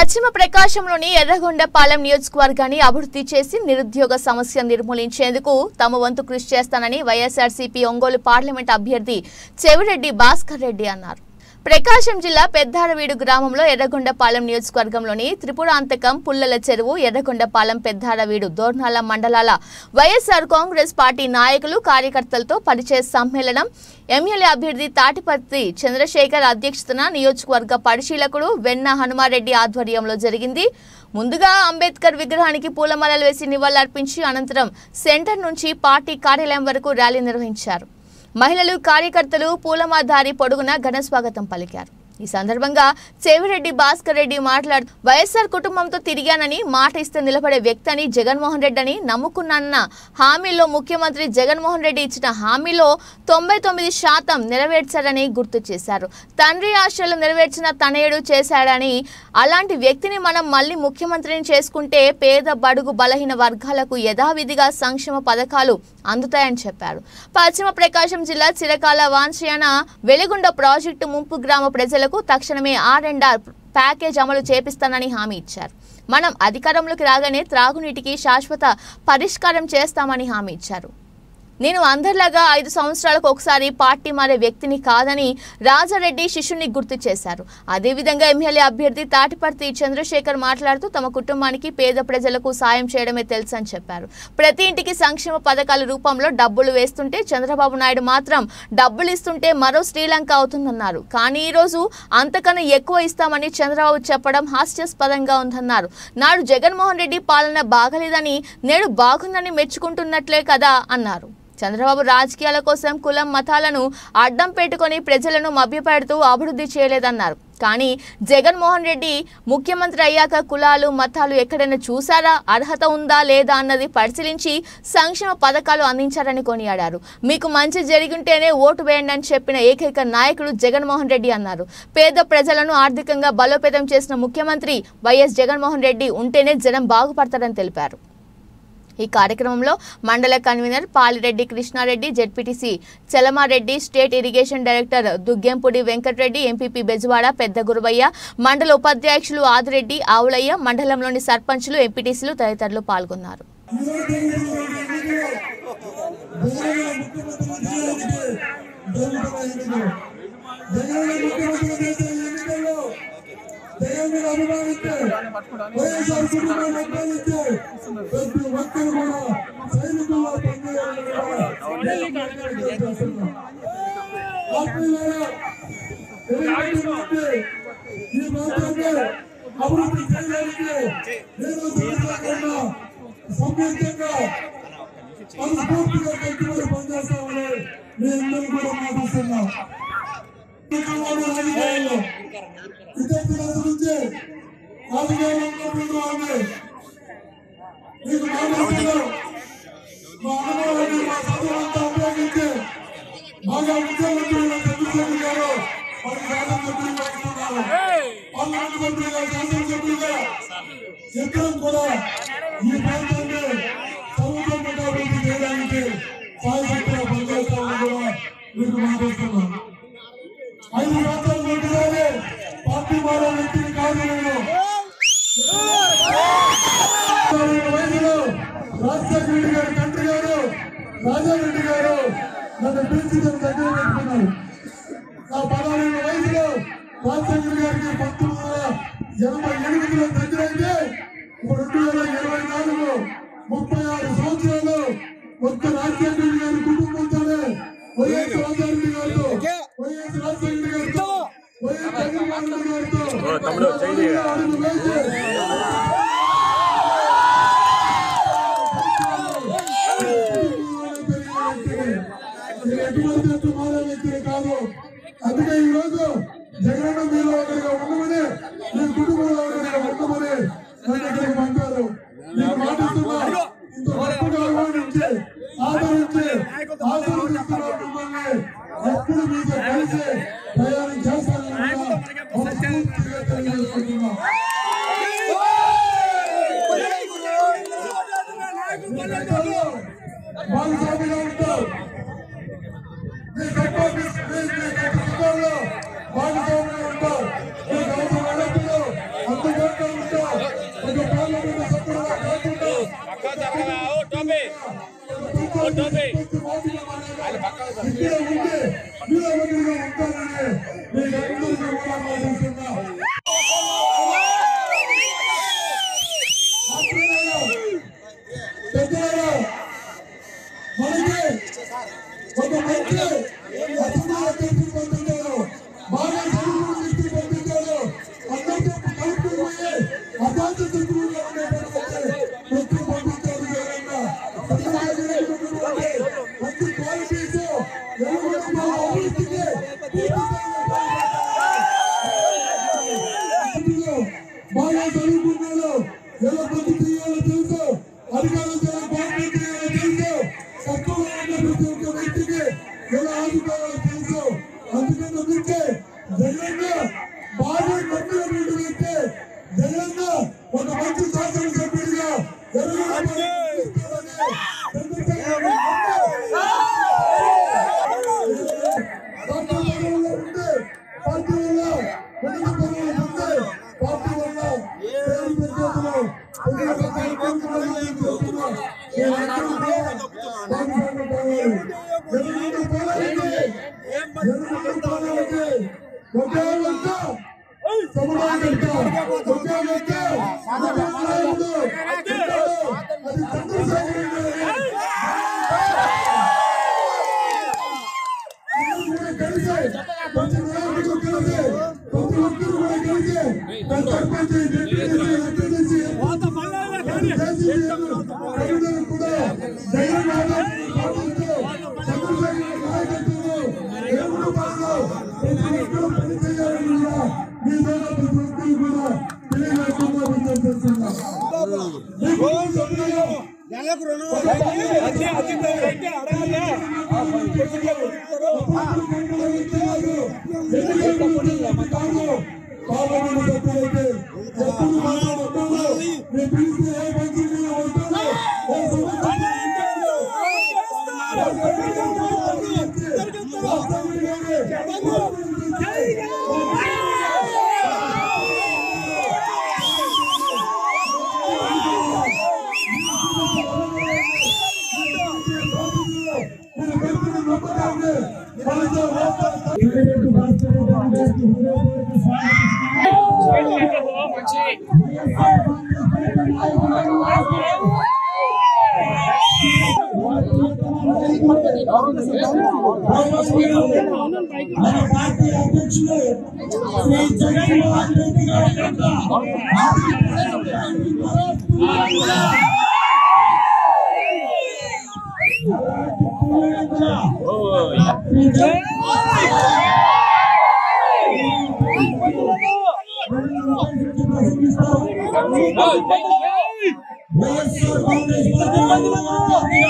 పశ్చిమ ప్రకాశంలోని ఎర్రగొండపాలెం నియోజకవర్గాన్ని అభివృద్ధి చేసి నిరుద్యోగ సమస్య నిర్మూలించేందుకు తమ వంతు కృషి చేస్తానని వైఎస్ఆర్సీపీ ఒంగోలు పార్లమెంట్ అభ్యర్థి చెవిరెడ్డి భాస్కర్ రెడ్డి అన్నారు. ప్రకాశం జిల్లా పెద్దారవీడు గ్రామంలో ఎర్రగొండపాలెం నియోజకవర్గంలోని త్రిపురాంతకం పుల్లల చెరువు ఎర్రగొండపాలెం పెద్దారవీడు దోర్నాల మండలాల వైఎస్ఆర్ కాంగ్రెస్ పార్టీ నాయకులు కార్యకర్తలతో పరిచయ సమ్మేళనం. ఎమ్మెల్యే అభ్యర్థి తాటిపత్రి చంద్రశేఖర్ అధ్యక్షతన నియోజకవర్గ పరిశీలకుడు వెన్న హనుమారెడ్డి ఆధ్వర్యంలో జరిగింది. ముందుగా అంబేద్కర్ విగ్రహానికి పూలమాలలు వేసి నివాళులర్పించి అనంతరం సెంటర్ నుంచి పార్టీ కార్యాలయం వరకు ర్యాలీ నిర్వహించారు. మహిళలు కార్యకర్తలు పూలమాధారి పొడుగున ఘన స్వాగతం పలికారు. ఈ సందర్భంగా చెవిరెడ్డి భాస్కర్ రెడ్డి మాట్లాడుతూ వైఎస్ఆర్ కుటుంబంతో తిరిగానని మాట ఇస్తే నిలబడే వ్యక్తి అని జగన్మోహన్ రెడ్డి అని నమ్ముకున్నానన్న హామీలో ముఖ్యమంత్రి జగన్మోహన్ రెడ్డి ఇచ్చిన హామీలో తొంభై తొమ్మిది శాతం నెరవేర్చారని గుర్తు చేశారు. తండ్రి ఆశలు నెరవేర్చిన తనయుడు చేశాడని అలాంటి వ్యక్తిని మనం మళ్ళీ ముఖ్యమంత్రిని చేసుకుంటే పేద బడుగు బలహీన వర్గాలకు యథావిధిగా సంక్షేమ పథకాలు అందుతాయని చెప్పారు. పశ్చిమ ప్రకాశం జిల్లా చిరకాల వాంఛయాన వెలుగుండ ప్రాజెక్టు ముంపు గ్రామ ప్రజలకు తక్షణమే ఆర్ అండ్ ఆర్ ప్యాకేజ్ అమలు చేపిస్తానని హామీ ఇచ్చారు. మనం అధికారంలోకి రాగానే త్రాగునీటికి శాశ్వత పరిష్కారం చేస్తామని హామీ ఇచ్చారు. నేను అందరిలాగా ఐదు సంవత్సరాలకు ఒకసారి పార్టీ మారే వ్యక్తిని కాదని రాజారెడ్డి శిష్యుని గుర్తు చేశారు. అదేవిధంగా ఎమ్మెల్యే అభ్యర్థి తాటిపర్తి చంద్రశేఖర్ మాట్లాడుతూ తమ కుటుంబానికి పేద ప్రజలకు సాయం చేయడమే తెలుసని చెప్పారు. ప్రతి ఇంటికి సంక్షేమ పథకాల రూపంలో డబ్బులు వేస్తుంటే చంద్రబాబు నాయుడు మాత్రం డబ్బులు ఇస్తుంటే మరో శ్రీలంక అవుతుందన్నారు. కానీ ఈరోజు అంతకన్నా ఎక్కువ ఇస్తామని చంద్రబాబు చెప్పడం హాస్యాస్పదంగా ఉందన్నారు. నాడు జగన్మోహన్ రెడ్డి పాలన బాగలేదని నేడు బాగుందని మెచ్చుకుంటున్నట్లే కదా అన్నారు. చంద్రబాబు రాజకీయాల కోసం కులం మతాలను అడ్డం పెట్టుకొని ప్రజలను మభ్యపెడుతూ అభివృద్ధి చేయలేదన్నారు. కానీ జగన్మోహన్ రెడ్డి ముఖ్యమంత్రి అయ్యాక కులాలు మతాలు ఎక్కడైనా చూసారా అర్హత ఉందా లేదా అన్నది పరిశీలించి సంక్షేమ పథకాలు అందించారని కొనియాడారు. మీకు మంచి జరిగింటేనే ఓటు వేయండి అని చెప్పిన ఏకైక నాయకుడు జగన్మోహన్ రెడ్డి అన్నారు. పేద ప్రజలను ఆర్థికంగా బలోపేతం చేసిన ముఖ్యమంత్రి వైఎస్ జగన్మోహన్ రెడ్డి ఉంటేనే జనం బాగుపడతారని తెలిపారు. ఈ కార్యక్రమంలో మండల convener Palireddy Krishnareddy ZPTC Chalamareddy state irrigation director Duggempudi Venkatareddy MPP Bezawada పెద్ద గురువయ్య మండల ఉపాధ్యక్షులు ఆదిరెడ్డి ఆవులయ్య మండలంలోని సర్పంచులు ఎంపీటీసీలు తదితరులు పాల్గొన్నారు అభిమానిస్తే వైఎస్ఆర్ కుటుంబాన్ని అభిమానిస్తే ప్రతి ఒక్కరు కూడా సైనికుల్లో పనిచేయాలని కూడా నేను తెలియజేస్తున్నాను. ఆత్మీయులారా, తెలియజేయడానికి ఈ ప్రాంతాన్ని అభివృద్ధి చేయడానికి నేను సంతోషంగా సంయుక్తంగా మనస్ఫూర్తిగా కట్టుబడి పనిచేస్తామని మీ అందరూ కూడా మాట్లాడుతున్నాం రాజకీయాల్లో విద్యార్థుల నుంచి రాజకీయాల్లో ఉంది మీకు మాట్లాడుతున్నాం మా అనుభవాన్ని మా చదువులంతా ఉపయోగించి బాగా ముఖ్యమంత్రులు చంద్రశేఖర్ గారు మనకు శాసనసభ్యులుగా ఇస్తున్నారు పార్లమెంట్ సభ్యులుగా శాసనసభ్యులుగా ఇద్దరం కూడా ఈ ప్రాంతాన్ని సర్వతోముఖ అభివృద్ధి చేయడానికి సాయశక్తిగా పనిచేస్తామని కూడా మీకు మాట్లాడుతున్నాం ఐదు తన దగ్గర పెట్టుకున్నారు. నా పదహారు వయసులో రాజశేఖర గారికి పంతొమ్మిది వందల ఎనభై ఎనిమిదిలో దగ్గర అయితే రెండు వేల ఇరవై నాలుగు ముప్పై ఆరు సంవత్సరాలు ఒక్క రాజశేఖర గారి కుటుంబంతోనే వైఎస్ రాజారెడ్డి గారితో వైఎస్ రాజశేఖర రెడ్డి గారితో వైఎస్ జగన్మోహన్ రెడ్డి గారితో తమ్ముడు, చేయి చేయి. అడుగు వేసి ఎటువంటి మారే వ్యక్తిని కాదు అందుకే ఈ రోజు జగన్ మీలో ఒకరిగా ఉండమని మీ కుటుంబంలో ఒకరిగా ఉండమని నన్ను ఇక్కడికి పంపారు. మీకు మాటిస్తున్నా ఇంత గొప్పగా ఆహ్వానించి ఆదరించి ఆశీర్వదిస్తున్న మిమ్మల్ని. ఎప్పుడు మీతో కలిసి ప్రయాణం చేస్తానని తెలియజేసుకుంటున్నాం. ఓ బాగా చదువుకున్నాడు ఎలా పని చేయాలో తెలుసు? అధికారులు ఎలా బాధ్యత చేయాలో తెలుసు. తక్కువగా ఉన్న ప్రతి ఒక్క వ్యక్తికి ఎలా ఆదుకోవాలో తెలుసు. అందుకని గురించి జగన్గా బాగా నమ్మినటువంటి వ్యక్తి జగన్గా ఒక మంచి శాసనసభ్యుడిగా ఎదురు ప్రఖ్యాతులు పొందిన చేసి కూడా పాటిస్తూ చంద్రశేఖర్ నాయకత్వంలో దేవుడు ప్రతి ఒక్కరూ పని చేయాలని కూడా మీ ద్వారా ప్రతి ఒక్కరు కూడా తెలియజేస్తున్నా విజ్ఞప్తి చేస్తున్నా మీకు సభ్యులు మన పార్టీ అధ్యక్షులు శ్రీ జగన్మోహన్ రెడ్డి గారి యొక్క వైఎస్ఆర్ కాంగ్రెస్ పార్టీ